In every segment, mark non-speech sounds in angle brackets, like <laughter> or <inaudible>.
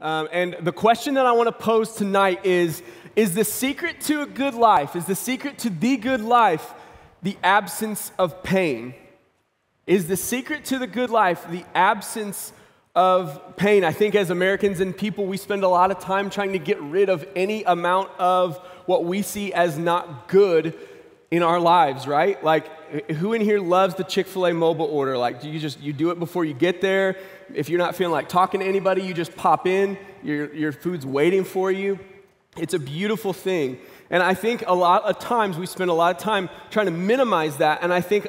Um, and the question that I want to pose tonight is Is the secret to a good life, is the secret to the good life, the absence of pain? Is the secret to the good life the absence of pain? I think as Americans and people, we spend a lot of time trying to get rid of any amount of what we see as not good in our lives, right? Like, who in here loves the Chick fil A mobile order? Like, do you just, you do it before you get there? If you're not feeling like talking to anybody, you just pop in, your, your food's waiting for you. It's a beautiful thing. And I think a lot of times we spend a lot of time trying to minimize that. And I think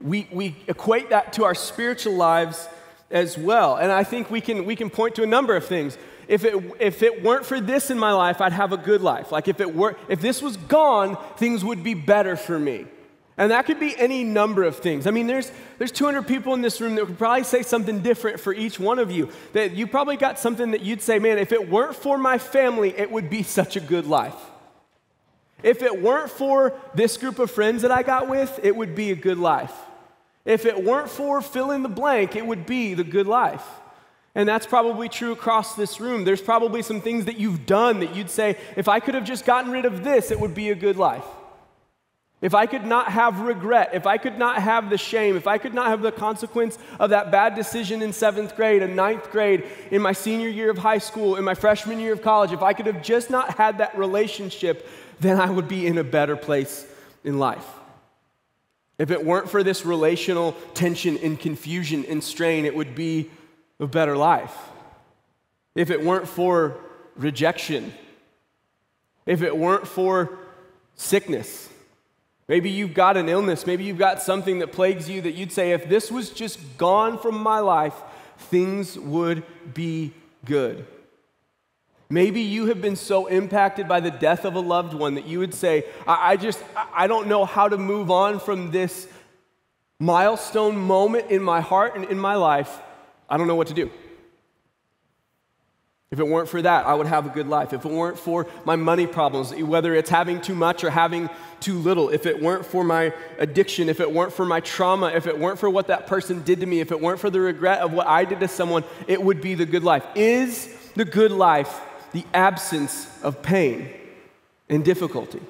we, we equate that to our spiritual lives as well. And I think we can, we can point to a number of things. If it, if it weren't for this in my life, I'd have a good life. Like if, it were, if this was gone, things would be better for me. And that could be any number of things. I mean, there's, there's 200 people in this room that could probably say something different for each one of you. That you probably got something that you'd say, man, if it weren't for my family, it would be such a good life. If it weren't for this group of friends that I got with, it would be a good life. If it weren't for fill in the blank, it would be the good life. And that's probably true across this room. There's probably some things that you've done that you'd say, if I could have just gotten rid of this, it would be a good life. If I could not have regret, if I could not have the shame, if I could not have the consequence of that bad decision in seventh grade and ninth grade, in my senior year of high school, in my freshman year of college, if I could have just not had that relationship, then I would be in a better place in life. If it weren't for this relational tension and confusion and strain, it would be a better life. If it weren't for rejection, if it weren't for sickness, maybe you've got an illness, maybe you've got something that plagues you that you'd say, if this was just gone from my life, things would be good. Maybe you have been so impacted by the death of a loved one that you would say, I, I just, I don't know how to move on from this milestone moment in my heart and in my life. I don't know what to do. If it weren't for that, I would have a good life. If it weren't for my money problems, whether it's having too much or having too little, if it weren't for my addiction, if it weren't for my trauma, if it weren't for what that person did to me, if it weren't for the regret of what I did to someone, it would be the good life. Is the good life the absence of pain and difficulty.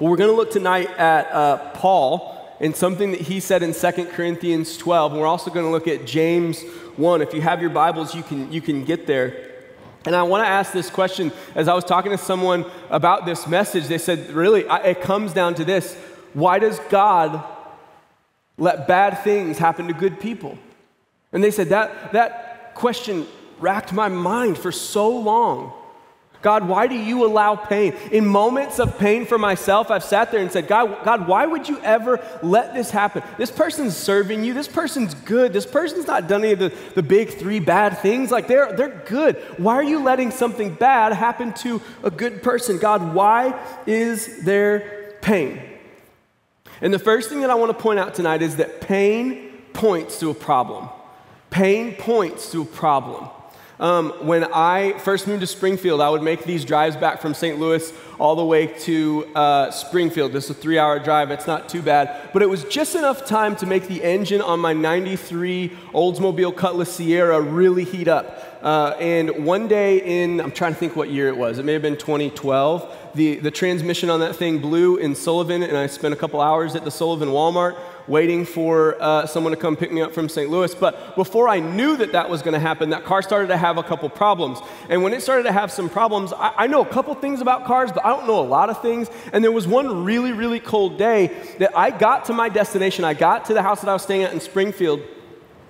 Well, we're going to look tonight at uh, Paul and something that he said in 2 Corinthians 12. And we're also going to look at James 1. If you have your Bibles, you can, you can get there. And I want to ask this question as I was talking to someone about this message. They said, really, it comes down to this why does God let bad things happen to good people? And they said, that, that question racked my mind for so long. God, why do you allow pain? In moments of pain for myself, I've sat there and said, God, God, why would you ever let this happen? This person's serving you. This person's good. This person's not done any of the, the big three bad things. Like, they're, they're good. Why are you letting something bad happen to a good person? God, why is there pain? And the first thing that I want to point out tonight is that pain points to a problem. Pain points to a problem. Um, when I first moved to Springfield, I would make these drives back from St. Louis all the way to uh, Springfield. This is a three hour drive, it's not too bad. But it was just enough time to make the engine on my 93 Oldsmobile Cutlass Ciera really heat up. Uh, and one day in, I'm trying to think what year it was, it may have been 2012, the, the transmission on that thing blew in Sullivan, and I spent a couple hours at the Sullivan Walmart waiting for uh, someone to come pick me up from St. Louis. But before I knew that that was going to happen, that car started to have a couple problems. And when it started to have some problems, I, I know a couple things about cars, but I don't know a lot of things. And there was one really, really cold day that I got to my destination. I got to the house that I was staying at in Springfield,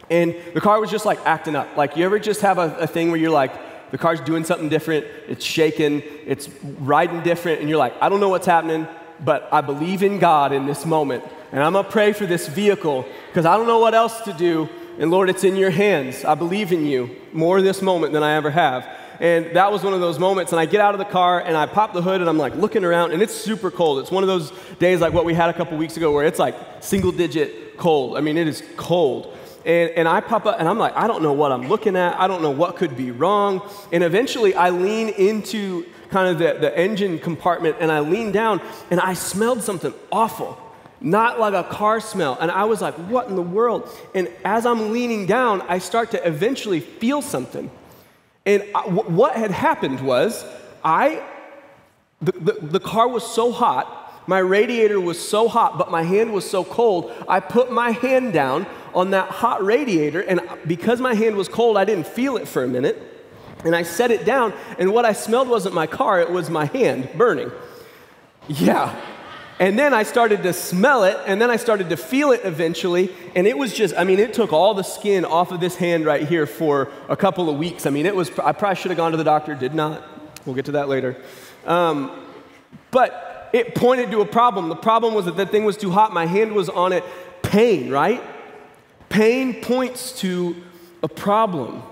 and the car was just like acting up. Like, you ever just have a, a thing where you're like, the car's doing something different, it's shaking, it's riding different, and you're like, I don't know what's happening, but I believe in God in this moment and I'm gonna pray for this vehicle because I don't know what else to do. And Lord, it's in your hands. I believe in you more this moment than I ever have. And that was one of those moments. And I get out of the car and I pop the hood and I'm like looking around and it's super cold. It's one of those days like what we had a couple weeks ago where it's like single digit cold. I mean, it is cold. And, and I pop up and I'm like, I don't know what I'm looking at. I don't know what could be wrong. And eventually I lean into kind of the, the engine compartment and I lean down and I smelled something awful. Not like a car smell. And I was like, what in the world? And as I'm leaning down, I start to eventually feel something. And I, w- what had happened was, I, the, the, the car was so hot, my radiator was so hot, but my hand was so cold, I put my hand down on that hot radiator, and because my hand was cold, I didn't feel it for a minute. And I set it down, and what I smelled wasn't my car, it was my hand burning. Yeah. And then I started to smell it, and then I started to feel it eventually. And it was just, I mean, it took all the skin off of this hand right here for a couple of weeks. I mean, it was, I probably should have gone to the doctor, did not. We'll get to that later. Um, but it pointed to a problem. The problem was that the thing was too hot, my hand was on it. Pain, right? Pain points to a problem.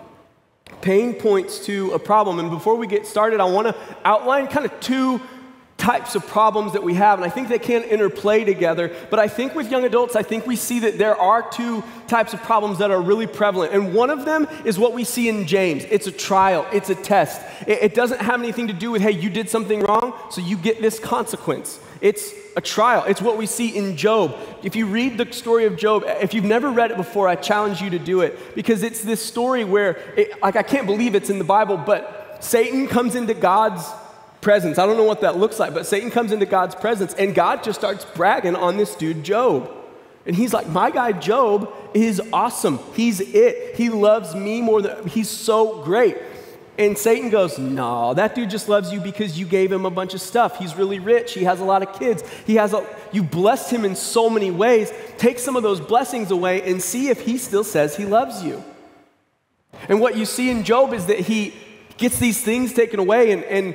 Pain points to a problem. And before we get started, I want to outline kind of two types of problems that we have, and I think they can interplay together. But I think with young adults, I think we see that there are two types of problems that are really prevalent. And one of them is what we see in James it's a trial, it's a test. It, it doesn't have anything to do with, hey, you did something wrong, so you get this consequence. It's a trial. It's what we see in Job. If you read the story of Job, if you've never read it before, I challenge you to do it because it's this story where, it, like, I can't believe it's in the Bible, but Satan comes into God's presence. I don't know what that looks like, but Satan comes into God's presence and God just starts bragging on this dude, Job. And he's like, My guy, Job, is awesome. He's it. He loves me more than, he's so great. And Satan goes, No, that dude just loves you because you gave him a bunch of stuff. He's really rich. He has a lot of kids. He has a, you blessed him in so many ways. Take some of those blessings away and see if he still says he loves you. And what you see in Job is that he gets these things taken away and, and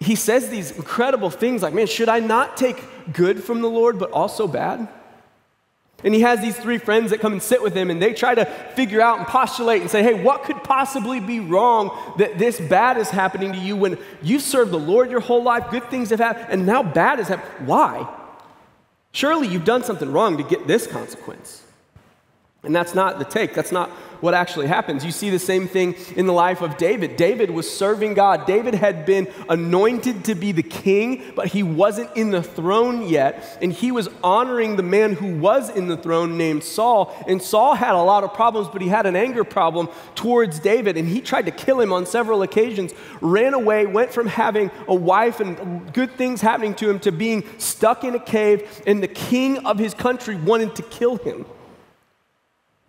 he says these incredible things like, man, should I not take good from the Lord, but also bad? And he has these three friends that come and sit with him, and they try to figure out and postulate and say, hey, what could possibly be wrong that this bad is happening to you when you've served the Lord your whole life, good things have happened, and now bad has happened? Why? Surely you've done something wrong to get this consequence. And that's not the take. That's not what actually happens. You see the same thing in the life of David. David was serving God. David had been anointed to be the king, but he wasn't in the throne yet. And he was honoring the man who was in the throne named Saul. And Saul had a lot of problems, but he had an anger problem towards David. And he tried to kill him on several occasions, ran away, went from having a wife and good things happening to him to being stuck in a cave. And the king of his country wanted to kill him.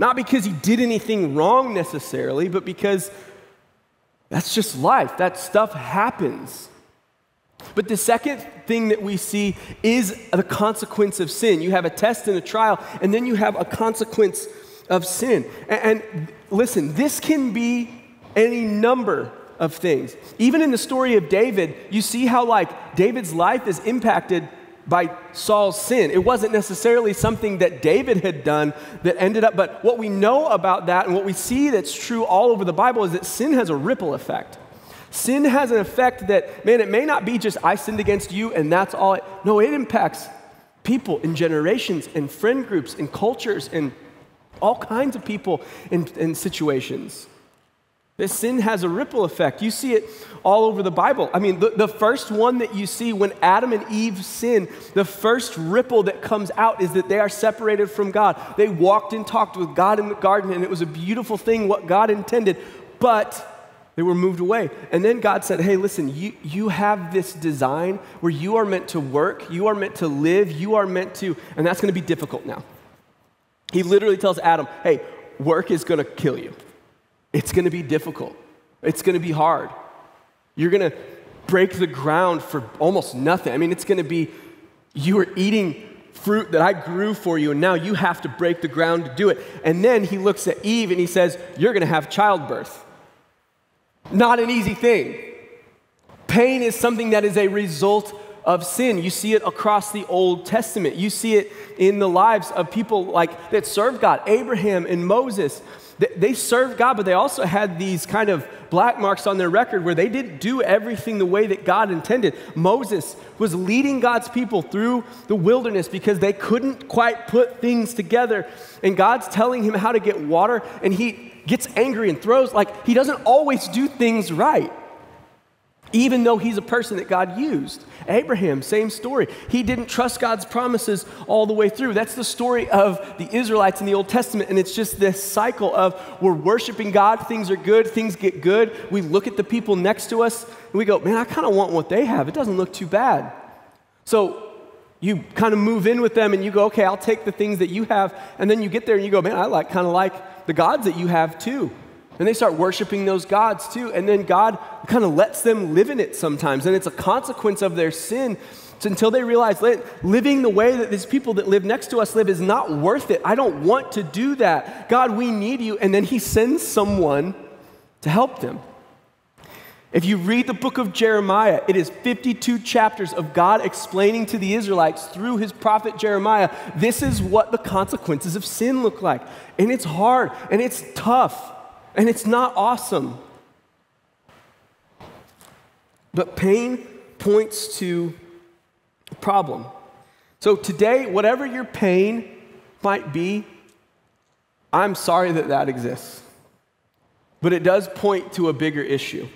Not because he did anything wrong necessarily, but because that's just life. That stuff happens. But the second thing that we see is the consequence of sin. You have a test and a trial, and then you have a consequence of sin. And, and, listen, this can be any number of things. Even in the story of David, you see how, like, David's life is impacted by Saul's sin. It wasn't necessarily something that David had done that ended up, but what we know about that and what we see that's true all over the Bible is that sin has a ripple effect. Sin has an effect that, man, it may not be just I sinned against you and that's all. It, no, it impacts people in generations and friend groups and cultures and all kinds of people in situations. This sin has a ripple effect. You see it all over the Bible. I mean, the, the first one that you see when Adam and Eve sin, the first ripple that comes out is that they are separated from God. They walked and talked with God in the garden, and it was a beautiful thing, what God intended, but they were moved away. And then God said, Hey, listen, you, you have this design where you are meant to work, you are meant to live, you are meant to, and that's going to be difficult now. He literally tells Adam, Hey, work is going to kill you. It's going to be difficult. It's going to be hard. You're going to break the ground for almost nothing. I mean, it's going to be you are eating fruit that I grew for you, and now you have to break the ground to do it. And then he looks at Eve and he says, You're going to have childbirth. Not an easy thing. Pain is something that is a result of sin. You see it across the Old Testament. You see it in the lives of people like that serve God, Abraham and Moses. They served God, but they also had these kind of black marks on their record where they didn't do everything the way that God intended. Moses was leading God's people through the wilderness because they couldn't quite put things together. And God's telling him how to get water, and he gets angry and throws, like, he doesn't always do things right. Even though he's a person that God used. Abraham, same story. He didn't trust God's promises all the way through. That's the story of the Israelites in the Old Testament. And it's just this cycle of we're worshiping God, things are good, things get good. We look at the people next to us and we go, man, I kind of want what they have. It doesn't look too bad. So you kind of move in with them and you go, okay, I'll take the things that you have. And then you get there and you go, man, I like kind of like the gods that you have too. And they start worshiping those gods too. And then God kind of lets them live in it sometimes. And it's a consequence of their sin until they realize living the way that these people that live next to us live is not worth it. I don't want to do that. God, we need you. And then He sends someone to help them. If you read the book of Jeremiah, it is 52 chapters of God explaining to the Israelites through his prophet Jeremiah, this is what the consequences of sin look like. And it's hard and it's tough. And it's not awesome. But pain points to a problem. So today, whatever your pain might be, I'm sorry that that exists. But it does point to a bigger issue.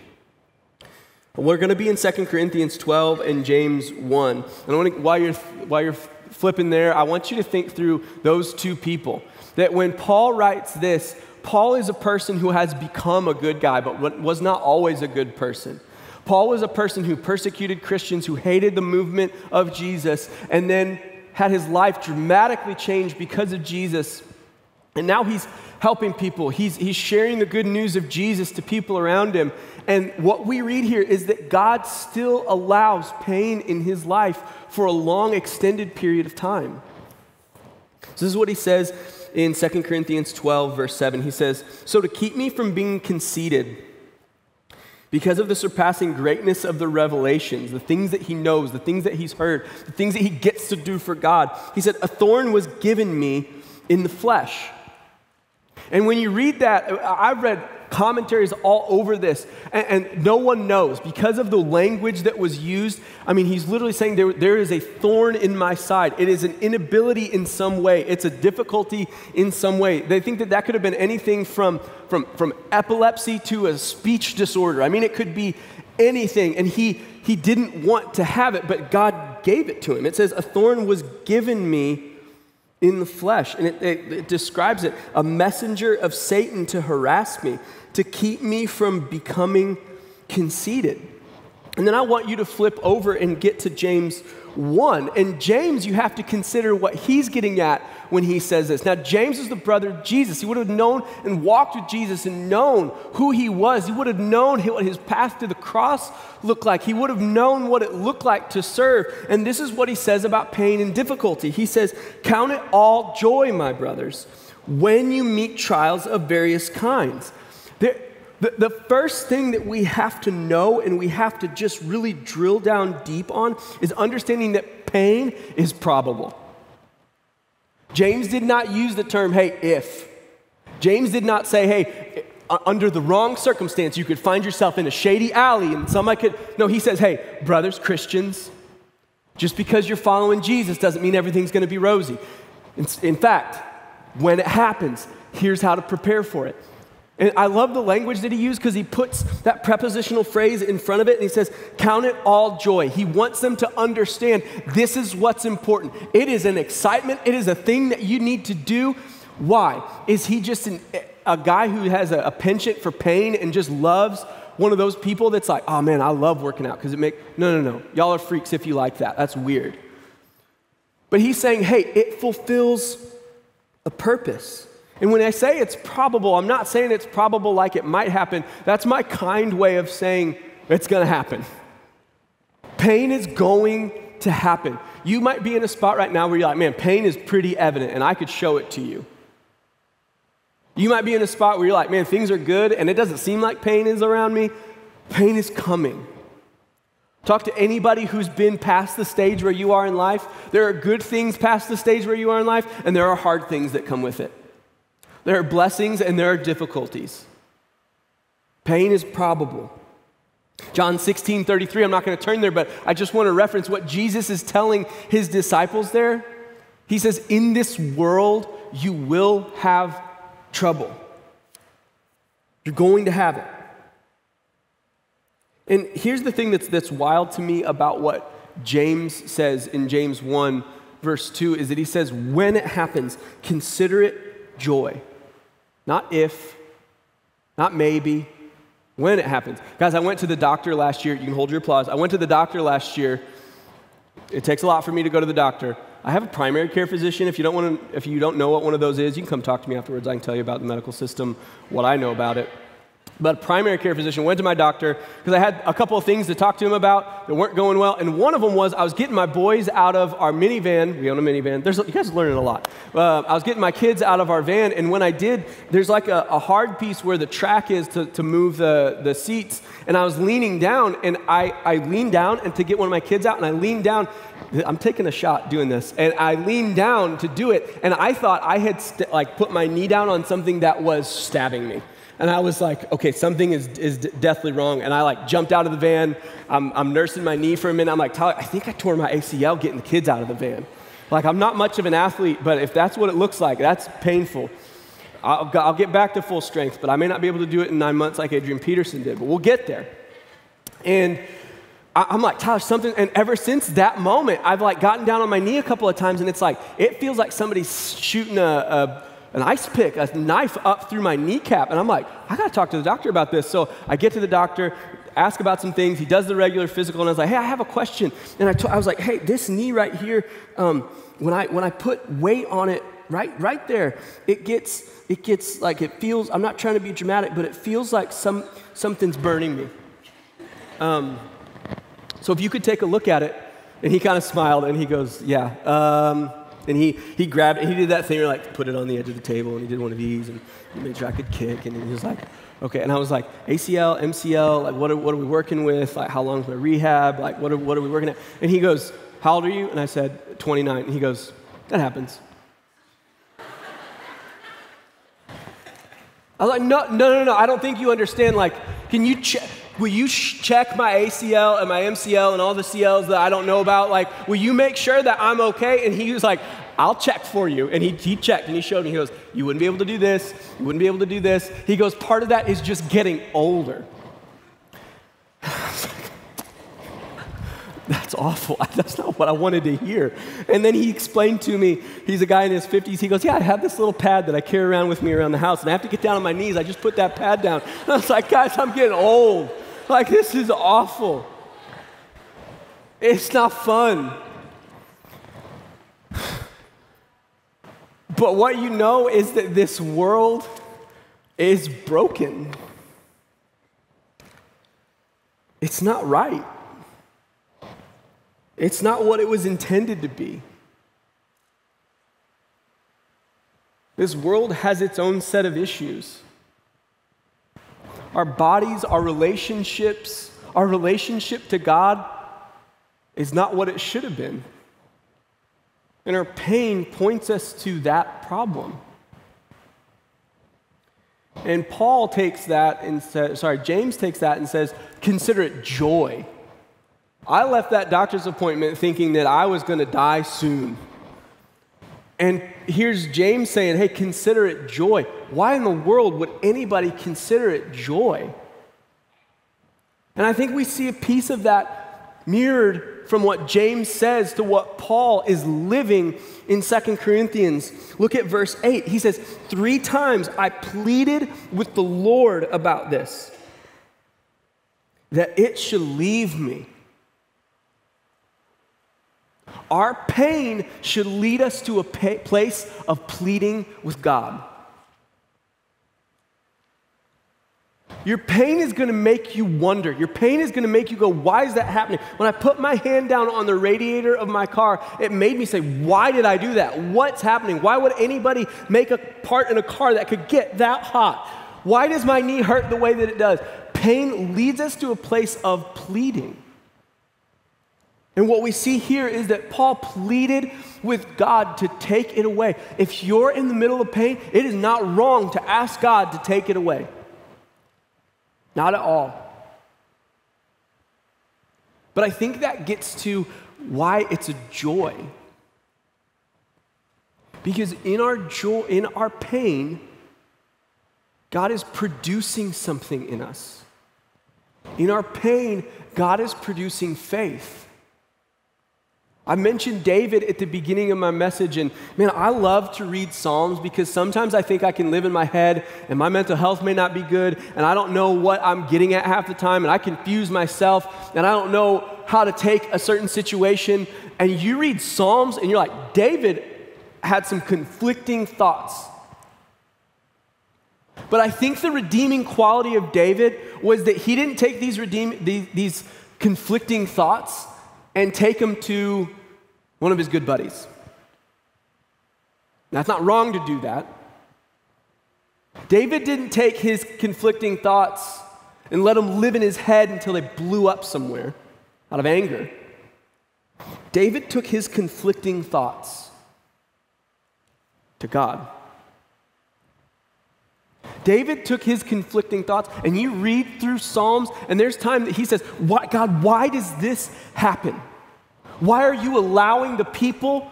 We're going to be in 2 Corinthians 12 and James 1. And to, while, you're, while you're flipping there, I want you to think through those two people. That when Paul writes this, Paul is a person who has become a good guy, but was not always a good person. Paul was a person who persecuted Christians, who hated the movement of Jesus, and then had his life dramatically changed because of Jesus. And now he's helping people. He's, he's sharing the good news of Jesus to people around him. And what we read here is that God still allows pain in his life for a long, extended period of time. So this is what he says in 2 Corinthians 12, verse 7. He says, So to keep me from being conceited, because of the surpassing greatness of the revelations, the things that he knows, the things that he's heard, the things that he gets to do for God, he said, A thorn was given me in the flesh. And when you read that, I've read commentaries all over this, and, and, no one knows because of the language that was used. I mean, he's literally saying there, there is a thorn in my side. It is an inability in some way, it's a difficulty in some way. They think that that could have been anything from, from, from epilepsy to a speech disorder. I mean, it could be anything, and he, he didn't want to have it, but God gave it to him. It says, A thorn was given me in the flesh. And it, it, it, describes it a messenger of Satan to harass me, to keep me from becoming conceited. And then I want you to flip over and get to James 1. And James, you have to consider what he's getting at when he says this. Now, James is the brother of Jesus. He would have known and walked with Jesus and known who he was. He would have known what his path to the cross looked like. He would have known what it looked like to serve. And this is what he says about pain and difficulty. He says, Count it all joy, my brothers, when you meet trials of various kinds. There, the, the first thing that we have to know and we have to just really drill down deep on is understanding that pain is probable. James did not use the term, hey, if. James did not say, hey, uh, under the wrong circumstance, you could find yourself in a shady alley and somebody could. No, he says, hey, brothers, Christians, just because you're following Jesus doesn't mean everything's going to be rosy. In fact, when it happens, here's how to prepare for it. And I love the language that he used because he puts that prepositional phrase in front of it and he says, Count it all joy. He wants them to understand this is what's important. It is an excitement, it is a thing that you need to do. Why? Is he just an, a guy who has a, a penchant for pain and just loves one of those people that's like, oh man, I love working out because it make no, no, no. Y'all are freaks if you like that. That's weird. But he's saying, hey, it fulfills a purpose. And when I say it's probable, I'm not saying it's probable like it might happen. That's my kind way of saying it's going to happen. Pain is going to happen. You might be in a spot right now where you're like, man, pain is pretty evident, and I could show it to you. You might be in a spot where you're like, man, things are good, and it doesn't seem like pain is around me. Pain is coming. Talk to anybody who's been past the stage where you are in life. There are good things past the stage where you are in life, and there are hard things that come with it. There are blessings and there are difficulties. Pain is probable. John 16, 33, I'm not going to turn there, but I just want to reference what Jesus is telling his disciples there. He says, In this world, you will have trouble. You're going to have it. And here's the thing that's, that's wild to me about what James says in James 1, verse 2, is that he says, when it happens, consider it joy. Not if, not maybe, when it happens. Guys, I went to the doctor last year. You can hold your applause. I went to the doctor last year. It takes a lot for me to go to the doctor. I have a primary care physician. If you don't, want to, if you don't know what one of those is, you can come talk to me afterwards. I can tell you about the medical system, what I know about it. But a primary care physician went to my doctor because I had a couple of things to talk to him about that weren't going well. And one of them was I was getting my boys out of our minivan. We own a minivan. There's, you guys are learning a lot. Uh, I was getting my kids out of our van. And when I did, there's like a, a hard piece where the track is to, to move the, the seats. And I was leaning down and I, I leaned down and to get one of my kids out. And I leaned down. I'm taking a shot doing this. And I leaned down to do it. And I thought I had st- like put my knee down on something that was stabbing me. And I was like, okay, something is, is deathly wrong. And I like jumped out of the van. I'm, I'm nursing my knee for a minute. I'm like, Tyler, I think I tore my ACL getting the kids out of the van. Like, I'm not much of an athlete, but if that's what it looks like, that's painful. I'll, I'll get back to full strength, but I may not be able to do it in nine months like Adrian Peterson did, but we'll get there. And I'm like, Tyler, something, and ever since that moment, I've like gotten down on my knee a couple of times, and it's like, it feels like somebody's shooting a, a an ice pick, a knife up through my kneecap. And I'm like, I got to talk to the doctor about this. So I get to the doctor, ask about some things. He does the regular physical, and I was like, hey, I have a question. And I, t- I was like, hey, this knee right here, um, when, I, when I put weight on it right, right there, it gets, it gets like, it feels, I'm not trying to be dramatic, but it feels like some, something's burning me. Um, so if you could take a look at it, and he kind of smiled and he goes, yeah. Um, and he, he grabbed it, he did that thing where like put it on the edge of the table, and he did one of these, and he made sure I could kick, and he was like, okay. And I was like, ACL, MCL, like what are, what are we working with? Like how long is my rehab? Like what are, what are we working at? And he goes, how old are you? And I said, 29. And he goes, that happens. I was like, no, no, no, no, I don't think you understand. Like, can you check? Will you sh- check my ACL and my MCL and all the CLs that I don't know about? Like, will you make sure that I'm okay? And he was like, I'll check for you. And he, he checked and he showed me. He goes, You wouldn't be able to do this. You wouldn't be able to do this. He goes, Part of that is just getting older. <laughs> That's awful. <laughs> That's not what I wanted to hear. And then he explained to me, he's a guy in his 50s. He goes, Yeah, I have this little pad that I carry around with me around the house, and I have to get down on my knees. I just put that pad down. And <laughs> I was like, Guys, I'm getting old. <laughs> Like, this is awful. It's not fun. <sighs> But what you know is that this world is broken. It's not right. It's not what it was intended to be. This world has its own set of issues our bodies, our relationships, our relationship to God is not what it should have been. And our pain points us to that problem. And Paul takes that and says, sorry, James takes that and says, consider it joy. I left that doctor's appointment thinking that I was going to die soon. And here's James saying, hey, consider it joy. Why in the world would anybody consider it joy? And I think we see a piece of that mirrored from what James says to what Paul is living in Second Corinthians. Look at verse 8. He says, Three times I pleaded with the Lord about this, that it should leave me. Our pain should lead us to a place of pleading with God. Your pain is going to make you wonder. Your pain is going to make you go, why is that happening? When I put my hand down on the radiator of my car, it made me say, why did I do that? What's happening? Why would anybody make a part in a car that could get that hot? Why does my knee hurt the way that it does? Pain leads us to a place of pleading. And what we see here is that Paul pleaded with God to take it away. If you're in the middle of pain, it is not wrong to ask God to take it away. Not at all. But I think that gets to why it's a joy. Because in our joy, in our pain, God is producing something in us. in our pain, God is producing faith. I mentioned David at the beginning of my message, and man, I love to read Psalms because sometimes I think I can live in my head and my mental health may not be good, and I don't know what I'm getting at half the time, and I confuse myself, and I don't know how to take a certain situation. And you read Psalms, and you're like, David had some conflicting thoughts. But I think the redeeming quality of David was that he didn't take these, redeem, these, these conflicting thoughts and take him to one of his good buddies. Now, it's not wrong to do that. David didn't take his conflicting thoughts and let them live in his head until they blew up somewhere out of anger. David took his conflicting thoughts to God. David took his conflicting thoughts, and you read through Psalms, and there's time that he says, why, God, why does this happen? Why are you allowing the people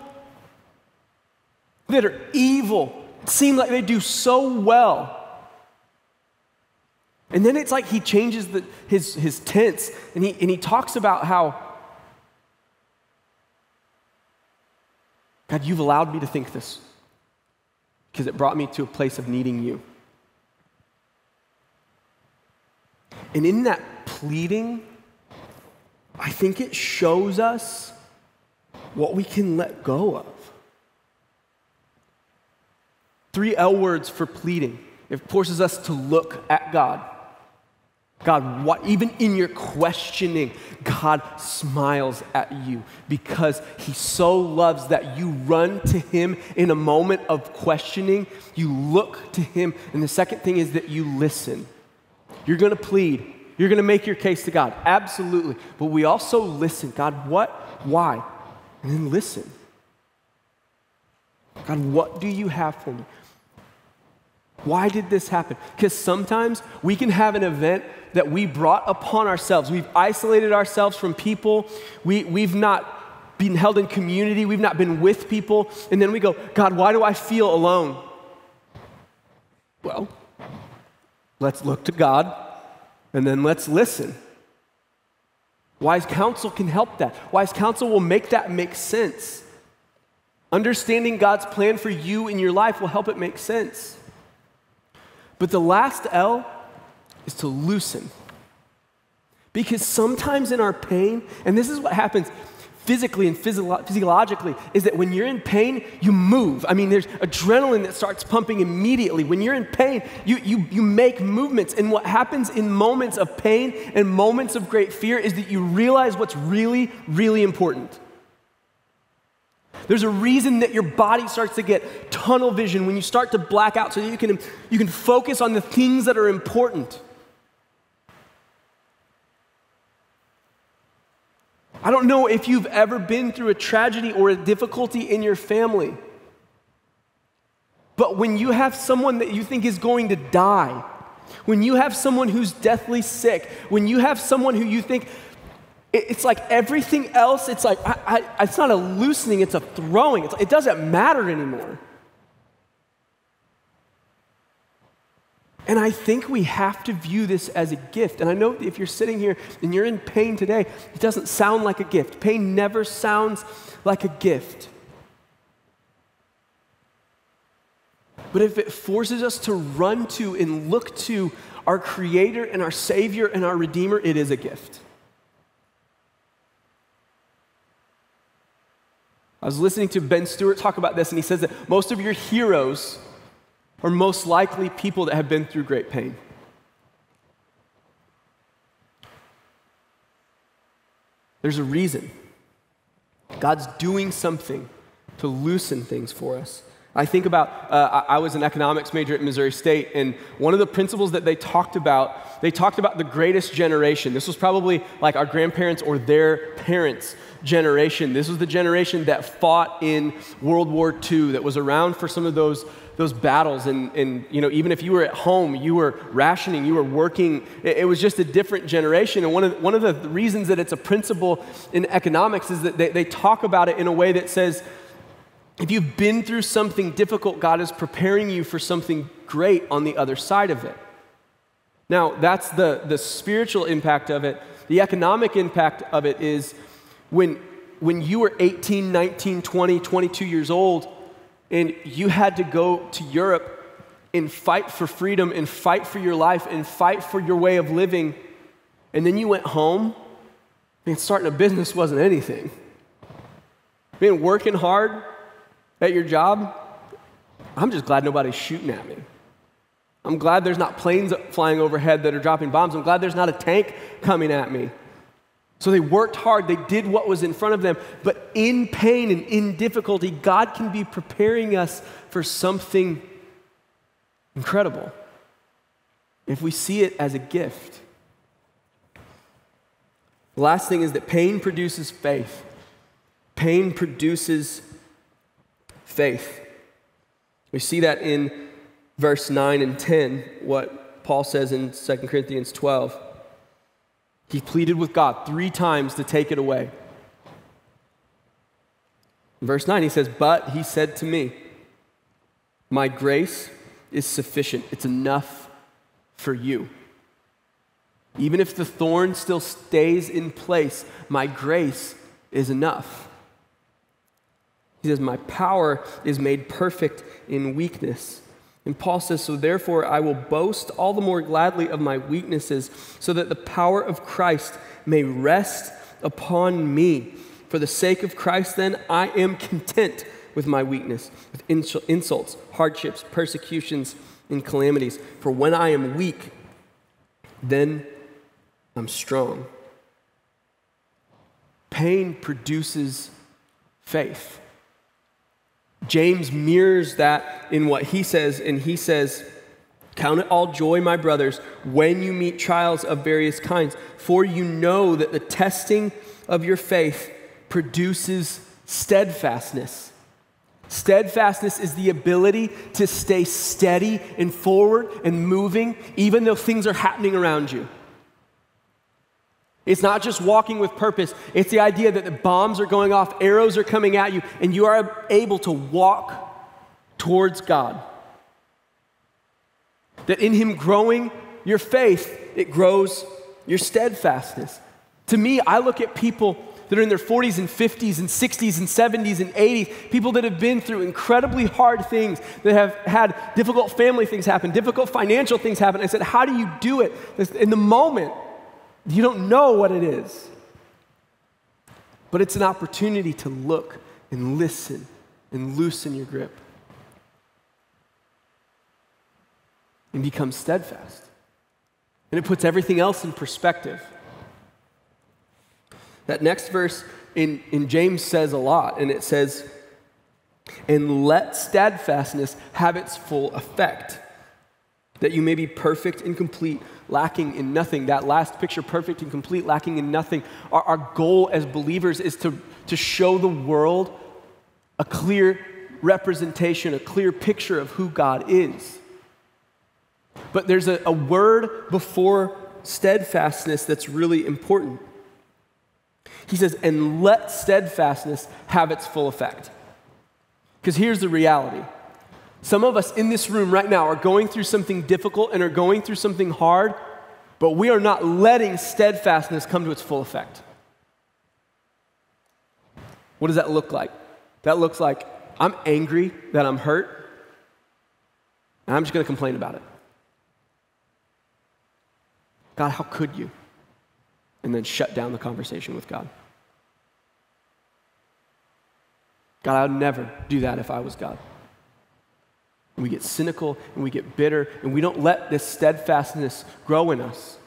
that are evil seem like they do so well? And then it's like he changes the, his, his tense and he, and he talks about how, God, you've allowed me to think this because it brought me to a place of needing you. And in that pleading, I think it shows us what we can let go of. Three L words for pleading. It forces us to look at God. God, what, even in your questioning, God smiles at you because He so loves that you run to Him in a moment of questioning. You look to Him. And the second thing is that you listen. You're going to plead. You're going to make your case to God. Absolutely. But we also listen. God, what? Why? And then listen. God, what do you have for me? Why did this happen? Because sometimes we can have an event that we brought upon ourselves. We've isolated ourselves from people. We, we've not been held in community. We've not been with people. And then we go, God, why do I feel alone? Well, let's look to God and then let's listen. Wise counsel can help that. Wise counsel will make that make sense. Understanding God's plan for you in your life will help it make sense. But the last L is to loosen. Because sometimes in our pain, and this is what happens, physically and physio- physiologically is that when you're in pain, you move. I mean, there's adrenaline that starts pumping immediately. When you're in pain, you, you, you make movements. And what happens in moments of pain and moments of great fear is that you realize what's really, really important. There's a reason that your body starts to get tunnel vision when you start to black out so that you can, you can focus on the things that are important. I don't know if you've ever been through a tragedy or a difficulty in your family. But when you have someone that you think is going to die, when you have someone who's deathly sick, when you have someone who you think it's like everything else, it's like, I, I, it's not a loosening, it's a throwing. It's, it doesn't matter anymore. And I think we have to view this as a gift. And I know if you're sitting here and you're in pain today, it doesn't sound like a gift. Pain never sounds like a gift. But if it forces us to run to and look to our Creator and our Savior and our Redeemer, it is a gift. I was listening to Ben Stuart talk about this, and he says that most of your heroes are most likely people that have been through great pain. There's a reason. God's doing something to loosen things for us. I think about, uh, I was an economics major at Missouri State, and one of the principles that they talked about, they talked about the greatest generation. This was probably like our grandparents or their parents' generation. This was the generation that fought in World War II, that was around for some of those those battles and, and you know even if you were at home you were rationing you were working it, it was just a different generation and one of, one of the reasons that it's a principle in economics is that they, they talk about it in a way that says if you've been through something difficult god is preparing you for something great on the other side of it Now, that's the, the spiritual impact of it. The economic impact of it is when, when you were 18, 19, 20, 22 years old, and you had to go to Europe and fight for freedom and fight for your life and fight for your way of living, and then you went home, and starting a business wasn't anything. Being working hard at your job, I'm just glad nobody's shooting at me. I'm glad there's not planes flying overhead that are dropping bombs. I'm glad there's not a tank coming at me. So they worked hard, they did what was in front of them, but in pain and in difficulty, God can be preparing us for something incredible if we see it as a gift. The last thing is that pain produces faith. Pain produces faith. We see that in verse 9 and 10, what Paul says in 2 Corinthians 12. He pleaded with God three times to take it away. In verse 9, he says, But he said to me, My grace is sufficient, it's enough for you. Even if the thorn still stays in place, my grace is enough. He says, My power is made perfect in weakness. And Paul says, So therefore I will boast all the more gladly of my weaknesses, so that the power of Christ may rest upon me. For the sake of Christ, then, I am content with my weakness, with insults, hardships, persecutions, and calamities. For when I am weak, then I'm strong. Pain produces faith. James mirrors that in what he says, and he says, Count it all joy, my brothers, when you meet trials of various kinds, for you know that the testing of your faith produces steadfastness. Steadfastness is the ability to stay steady and forward and moving, even though things are happening around you. It's not just walking with purpose, it's the idea that the bombs are going off, arrows are coming at you, and you are able to walk towards God. That in Him growing your faith, it grows your steadfastness. To me, I look at people that are in their 40s and 50s and 60s and 70s and 80s, people that have been through incredibly hard things, that have had difficult family things happen, difficult financial things happen. I said, How do you do it? In the moment, you don't know what it is. But it's an opportunity to look and listen and loosen your grip and become steadfast. And it puts everything else in perspective. That next verse in, in James says a lot, and it says, And let steadfastness have its full effect, that you may be perfect and complete, lacking in nothing. That last picture, perfect and complete, lacking in nothing. Our, our goal as believers is to, to show the world a clear representation, a clear picture of who God is. But there's a, a word before steadfastness that's really important. He says, and let steadfastness have its full effect. Because here's the reality some of us in this room right now are going through something difficult and are going through something hard, but we are not letting steadfastness come to its full effect. What does that look like? That looks like I'm angry that I'm hurt, and I'm just going to complain about it. God, how could you? And then shut down the conversation with God. God, I would never do that if I was God. And we get cynical and we get bitter and we don't let this steadfastness grow in us.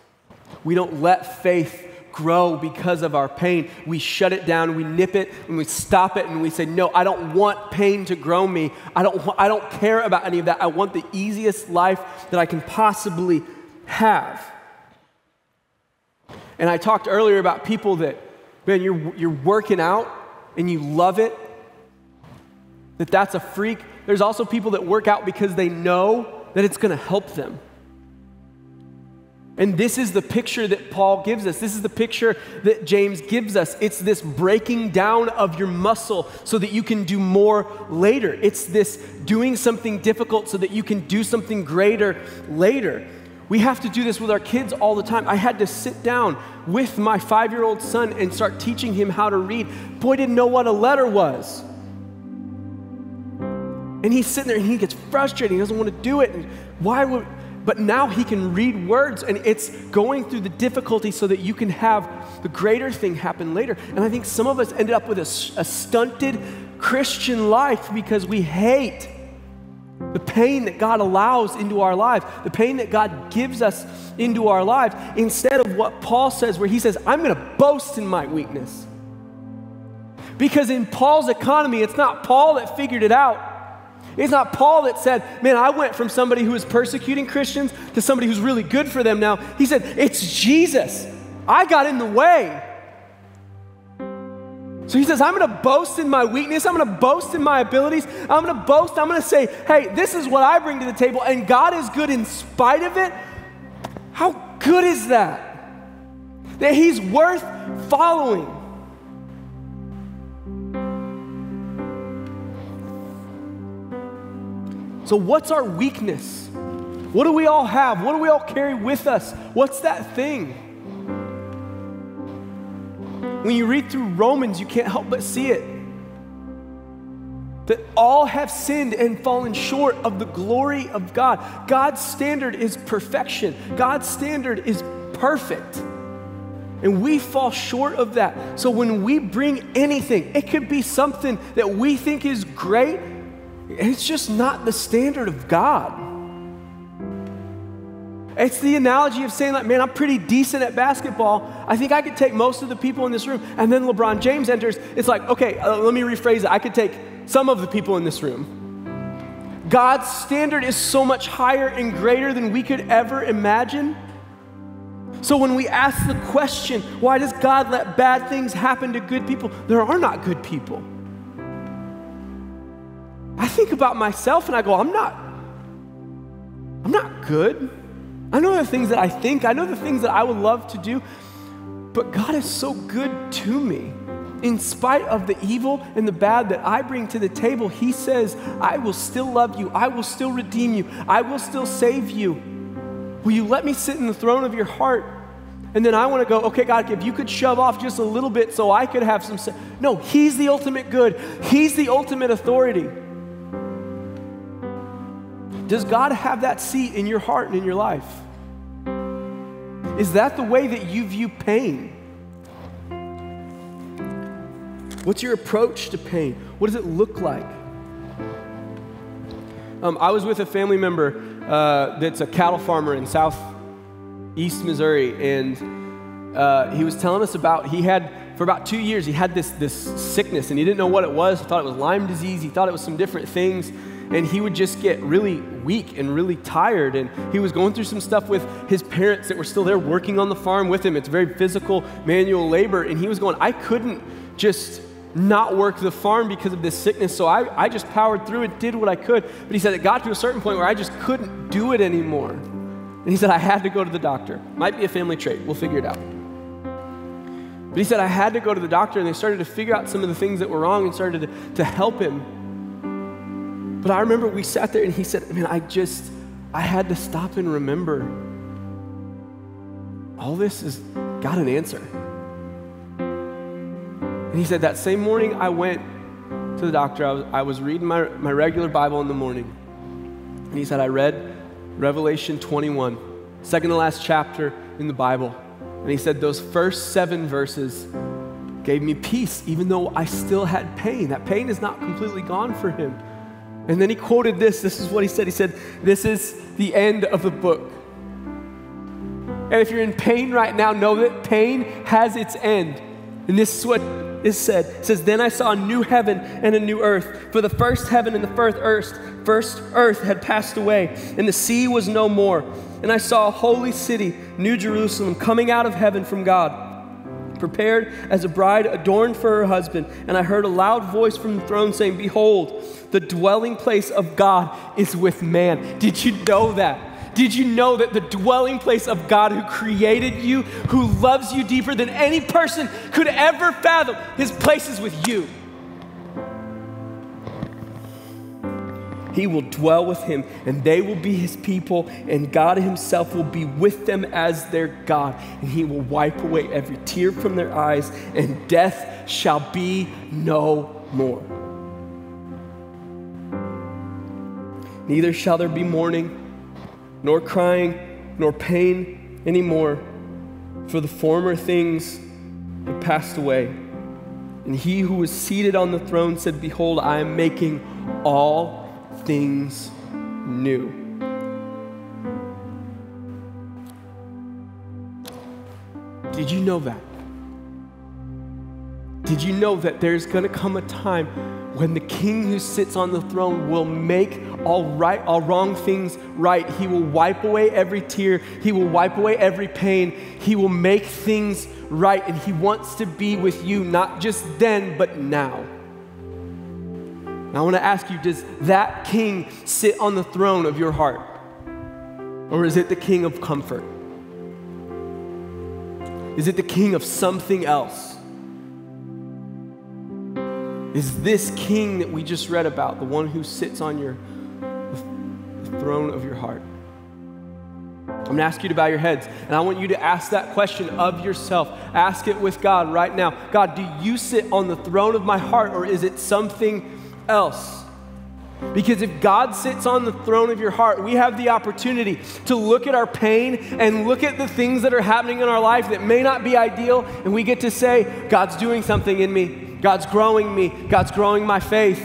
We don't let faith grow because of our pain. We shut it down, we nip it, and we stop it, and we say, No, I don't want pain to grow me. I don't, I don't care about any of that. I want the easiest life that I can possibly have. And I talked earlier about people that, man, you're, you're working out and you love it, that that's a freak there's also people that work out because they know that it's going to help them. And this is the picture that Paul gives us. This is the picture that James gives us. It's this breaking down of your muscle so that you can do more later. It's this doing something difficult so that you can do something greater later. We have to do this with our kids all the time. I had to sit down with my five year old son and start teaching him how to read. Boy, didn't know what a letter was. And he's sitting there and he gets frustrated. He doesn't want to do it. And why would, but now he can read words and it's going through the difficulty so that you can have the greater thing happen later. And I think some of us ended up with a, a stunted Christian life because we hate the pain that God allows into our lives, the pain that God gives us into our lives, instead of what Paul says, where he says, I'm going to boast in my weakness. Because in Paul's economy, it's not Paul that figured it out. It's not Paul that said, Man, I went from somebody who was persecuting Christians to somebody who's really good for them now. He said, It's Jesus. I got in the way. So he says, I'm going to boast in my weakness. I'm going to boast in my abilities. I'm going to boast. I'm going to say, hey, this is what I bring to the table, and God is good in spite of it. How good is that? That he's worth following. So, what's our weakness? What do we all have? What do we all carry with us? What's that thing? When you read through Romans, you can't help but see it. That all have sinned and fallen short of the glory of God. God's standard is perfection, God's standard is perfect. And we fall short of that. So when we bring anything, it could be something that we think is great, it's just not the standard of God. It's the analogy of saying, like, man, I'm pretty decent at basketball. I think I could take most of the people in this room. And then LeBron James enters. It's like, okay, uh, let me rephrase it. I could take some of the people in this room. God's standard is so much higher and greater than we could ever imagine. So when we ask the question, why does God let bad things happen to good people? There are not good people. I think about myself and I go, I'm not I'm not good. I know the things that I think, I know the things that I would love to do, but God is so good to me. In spite of the evil and the bad that I bring to the table, He says, I will still love you. I will still redeem you. I will still save you. Will you let me sit in the throne of your heart? And then I want to go, okay, God, if you could shove off just a little bit so I could have some. No, He's the ultimate good, He's the ultimate authority. Does God have that seat in your heart and in your life? Is that the way that you view pain? What's your approach to pain? What does it look like? Um, I was with a family member uh, that's a cattle farmer in southeast Missouri, and uh, he was telling us about he had for about two years he had this this sickness, and he didn't know what it was. He thought it was Lyme disease. He thought it was some different things and he would just get really weak and really tired. And he was going through some stuff with his parents that were still there working on the farm with him. It's very physical, manual labor. And he was going, I couldn't just not work the farm because of this sickness. So I, I just powered through it, did what I could. But he said it got to a certain point where I just couldn't do it anymore. And he said, I had to go to the doctor. Might be a family trait. We'll figure it out. But he said, I had to go to the doctor, and they started to figure out some of the things that were wrong and started to, to help him. But I remember we sat there and he said, Man, I just, I had to stop and remember all this has got an answer. And he said, That same morning I went to the doctor, I was, I was reading my, my regular Bible in the morning. And he said, I read Revelation 21, second to last chapter in the Bible. And he said, Those first seven verses gave me peace, even though I still had pain. That pain is not completely gone for him. And then he quoted this. This is what he said. He said, This is the end of the book. And if you're in pain right now, know that pain has its end. And this is what is said. It says, Then I saw a new heaven and a new earth. For the first heaven and the first earth, first earth had passed away, and the sea was no more. And I saw a holy city, New Jerusalem, coming out of heaven from God prepared as a bride adorned for her husband. And I heard a loud voice from the throne saying, Behold, the dwelling place of God is with man. Did you know that? Did you know that the dwelling place of God who created you, who loves you deeper than any person could ever fathom, his place is with you? He will dwell with him, and they will be his people, and God himself will be with them as their God. And he will wipe away every tear from their eyes, and death shall be no more. Neither shall there be mourning, nor crying, nor pain anymore, for the former things have passed away. And he who was seated on the throne said, Behold, I am making all things new. Did you know that? Did you know that there's going to come a time when the king who sits on the throne will make all right all wrong things right? He will wipe away every tear. He will wipe away every pain. He will make things right. And he wants to be with you not just then but now I want to ask you does that king sit on the throne of your heart or is it the king of comfort is it the king of something else is this king that we just read about, the one who sits on your the throne of your heart. I'm going to ask you to bow your heads, and I want you to ask that question of yourself. Ask it with God right now. God, do you sit on the throne of my heart, or is it something else? Because if God sits on the throne of your heart, we have the opportunity to look at our pain and look at the things that are happening in our life that may not be ideal, and we get to say, God's doing something in me. God's growing me. God's growing my faith.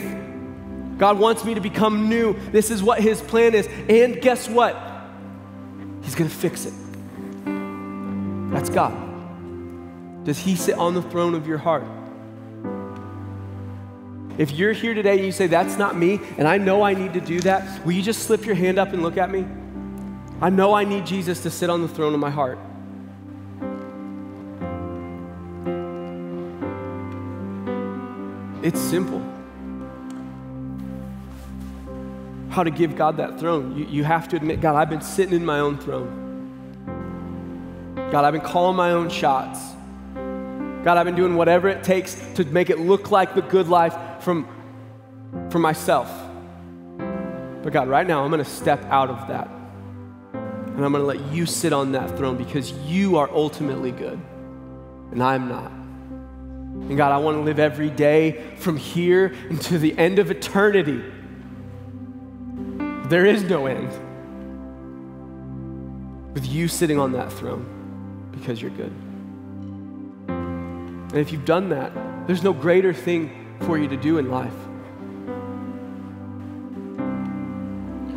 God wants me to become new. This is what His plan is. And guess what? He's going to fix it. That's God. Does He sit on the throne of your heart? If you're here today and you say, That's not me, and I know I need to do that, will you just slip your hand up and look at me? I know I need Jesus to sit on the throne of my heart. It's simple. How to give God that throne. You, you have to admit, God, I've been sitting in my own throne. God, I've been calling my own shots. God, I've been doing whatever it takes to make it look like the good life from, from myself. But God, right now, I'm going to step out of that. And I'm going to let you sit on that throne because you are ultimately good, and I'm not. And God, I want to live every day from here until the end of eternity. There is no end. With you sitting on that throne because you're good. And if you've done that, there's no greater thing for you to do in life.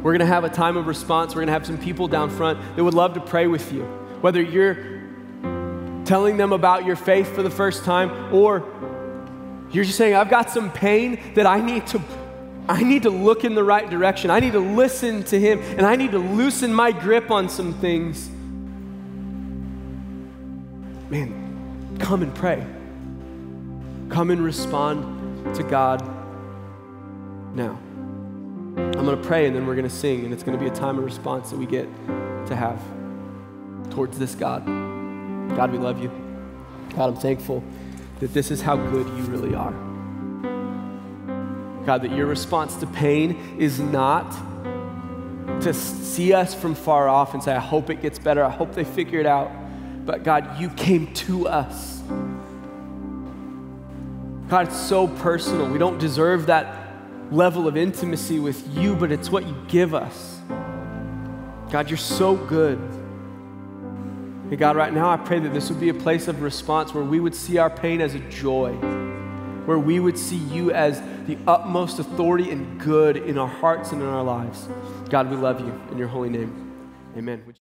We're going to have a time of response. We're going to have some people down front that would love to pray with you. Whether you're telling them about your faith for the first time, or you're just saying, I've got some pain that I need to. I need to look in the right direction. I need to listen to him and I need to loosen my grip on some things. Man, come and pray. Come and respond to God now. I'm going to pray and then we're going to sing, and it's going to be a time of response that we get to have towards this God. God, we love you. God, I'm thankful that this is how good you really are. God, that your response to pain is not to see us from far off and say, I hope it gets better, I hope they figure it out. But God, you came to us. God, it's so personal. We don't deserve that level of intimacy with you, but it's what you give us. God, you're so good. Hey, God, right now I pray that this would be a place of response where we would see our pain as a joy, where we would see you as the utmost authority and good in our hearts and in our lives. God, we love you in your holy name. Amen.